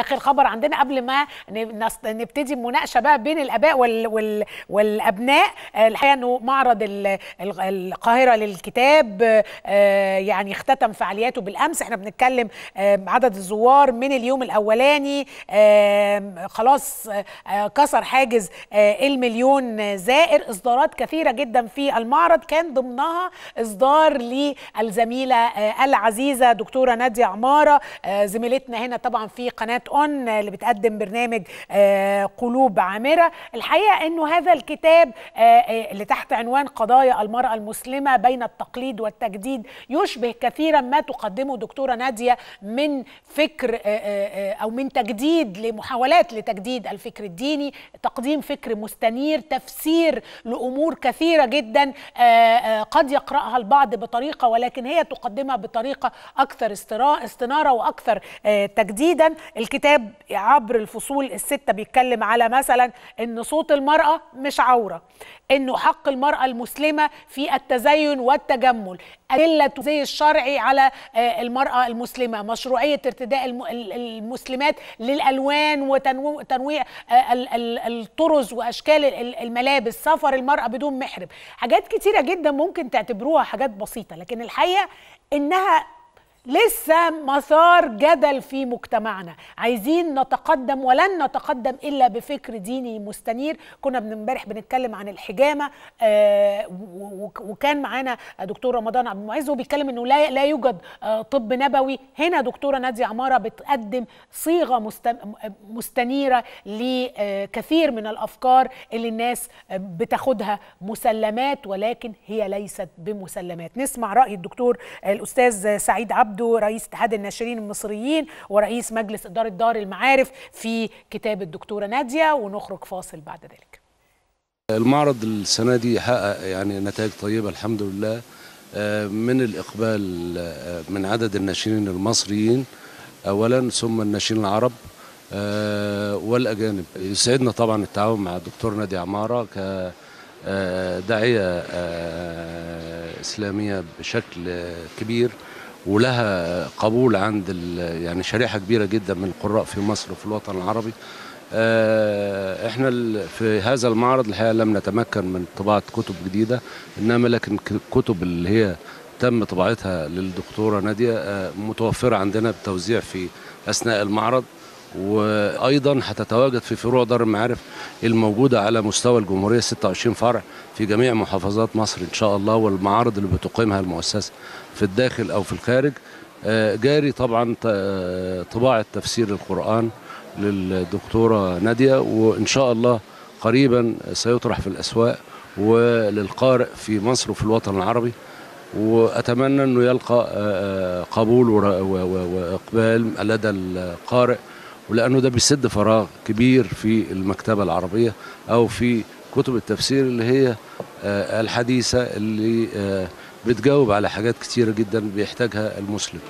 آخر خبر عندنا قبل ما نبتدي المناقشه بقى بين الأباء وال وال والأبناء. آه، الحقيقة إنه معرض ال- ال- القاهرة للكتاب آه، يعني اختتم فعالياته بالأمس. إحنا بنتكلم آه، عدد الزوار من اليوم الأولاني. خلاص كسر حاجز المليون زائر. إصدارات كثيرة جدا في المعرض. كان ضمنها إصدار للزميلة العزيزة دكتورة نادية عمارة. زميلتنا هنا طبعا في قناة اون اللي بتقدم برنامج آه، قلوب عامرة. الحقيقة إنه هذا الكتاب آه، آه، اللي تحت عنوان قضايا المرأة المسلمة بين التقليد والتجديد يشبه كثيرا ما تقدمه دكتورة نادية من فكر آه، آه، آه، أو من تجديد لمحاولات لتجديد الفكر الديني تقديم فكر مستنير تفسير لأمور كثيرة جدا آه، آه، قد يقرأها البعض بطريقة ولكن هي تقدمها بطريقة أكثر استنارة وأكثر آه، تجديدا. الكتاب عبر الفصول الستة بيتكلم على مثلا إن صوت المرأة مش عورة إنه حق المرأة المسلمة في التزين والتجمل أدلة زي الشرعي على آه، المرأة المسلمة مشروعية ارتداء الم- ال- المسلمات للألوان وتنويع الطرز وأشكال ال- الملابس سفر المرأة بدون محرم. حاجات كتيرة جدا ممكن تعتبروها حاجات بسيطة لكن الحقيقة إنها لسه مثار جدل في مجتمعنا. عايزين نتقدم ولن نتقدم إلا بفكر ديني مستنير. كنا من امبارح بنتكلم عن الحجامة آه وكان معانا دكتور رمضان عبد المعز وبيتكلم إنه لا لا يوجد آه طب نبوي. هنا دكتورة نادية عمارة بتقدم صيغة مست- مستنيرة لكثير من الأفكار اللي الناس بتاخدها مسلمات ولكن هي ليست بمسلمات. نسمع رأي الدكتور الأستاذ سعيد عبده رئيس اتحاد الناشرين المصريين ورئيس مجلس إدارة دار المعارف في كتاب الدكتورة نادية ونخرج فاصل بعد ذلك. المعرض السنة دي حقق يعني نتائج طيبة الحمد لله آه، من الإقبال آه، من عدد الناشرين المصريين أولا ثم الناشرين العرب آه، والأجانب. يسعدنا طبعا التعاون مع الدكتور نادي عمارة كداعية إسلامية بشكل كبير ولها قبول عند يعني شريحة كبيرة جدا من القراء في مصر وفي الوطن العربي. إحنا ال- في هذا المعرض الحقيقة لم نتمكن من طباعة كتب جديدة إنما لكن الكتب اللي هي تم طباعتها للدكتورة نادية آه، متوفرة عندنا بتوزيع في أثناء المعرض وأيضا هتتواجد في فروع دار المعارف الموجودة على مستوى الجمهورية 26 فرع في جميع محافظات مصر إن شاء الله والمعارض اللي بتقيمها المؤسسة في الداخل أو في الخارج. آه، جاري طبعا آه، طباعة تفسير القرآن للدكتورة نادية وإن شاء الله قريبا سيطرح في الأسواق وللقارئ في مصر وفي الوطن العربي. وأتمنى أنه يلقى آه، قبول و- و- وإقبال لدى القارئ ولأنه ده بيسد فراغ كبير في المكتبة العربية أو في كتب التفسير اللي هي آه، الحديثة اللي آه، بتجاوب على حاجات كتيرة جدا بيحتاجها المسلم.